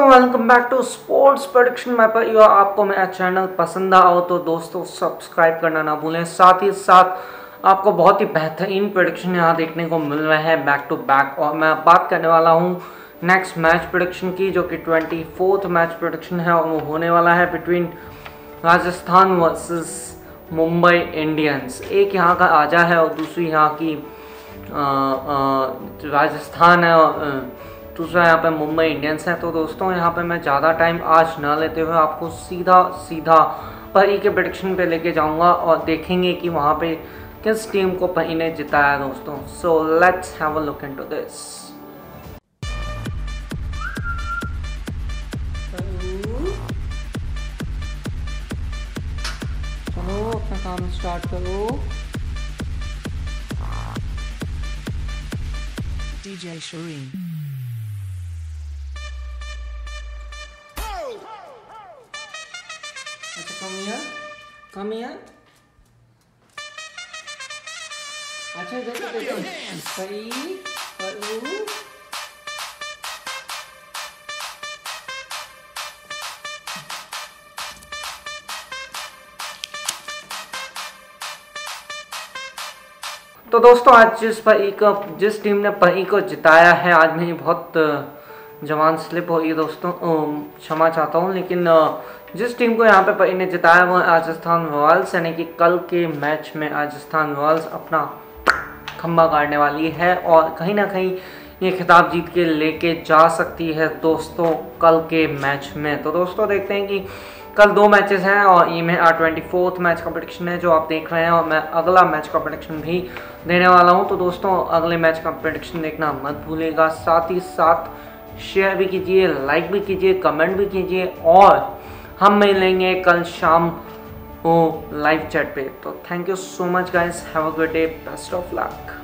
दोस्तों welcome back to sports production मैं पर यो आपको मेरा चैनल पसंद आओ तो दोस्तों सब्सक्राइब करना ना भूलें। साथ ही साथ आपको बहुत ही बेहतरीन प्रोडक्शन यहाँ देखने को मिल रहा है बैक टू बैक और मैं बात करने वाला हूँ नेक्स्ट मैच प्रोडक्शन की जो कि ट्वेंटी फोर्थ मैच प्रोडक्शन है और वो होने वाला है between Rajasthan versus Mumbai Indians एक यहाँ का आजा है और दूसरी यहाँ की आ, आ, राजस्थान है और दूसरा यहाँ पे मुंबई इंडियंस है। तो दोस्तों यहाँ पे मैं ज़्यादा टाइम आज ना लेते हुए आपको सीधा सीधा परी के प्रडिक्शन पे लेके जाऊँगा और देखेंगे कि वहाँ पे किस टीम को परी ने जिताया दोस्तों। So let's have a look into this चलो अपना काम स्टार्ट करो। DJ Shireen. अच्छा कम हियर कम हियर अच्छा देखो। देखो सही परू तो दोस्तों आज जिस परी को जिस टीम ने परी को जिताया है आज मेरी बहुत जवान स्लिप हो गई दोस्तों। क्षमा चाहता हूँ, लेकिन जिस टीम को यहाँ पे ने जिताया वो राजस्थान रॉयल्स, यानी कि कल के मैच में राजस्थान रॉयल्स अपना खम्बा गाड़ने वाली है और कहीं ना कहीं ये खिताब जीत के लेके जा सकती है दोस्तों कल के मैच में। तो दोस्तों देखते हैं कि कल दो मैचेस हैं और ये में ट्वेंटी फोर्थ मैच का प्रडिक्शन है जो आप देख रहे हैं और मैं अगला मैच का प्रडिक्शन भी देने वाला हूँ। तो दोस्तों, अगले मैच का प्रडिक्शन देखना मत भूलेगा। साथ ही साथ शेयर भी कीजिए लाइक भी कीजिए कमेंट भी कीजिए और हम मिलेंगे कल शाम को लाइव चैट पे। तो thank you so much guys have a good day best of luck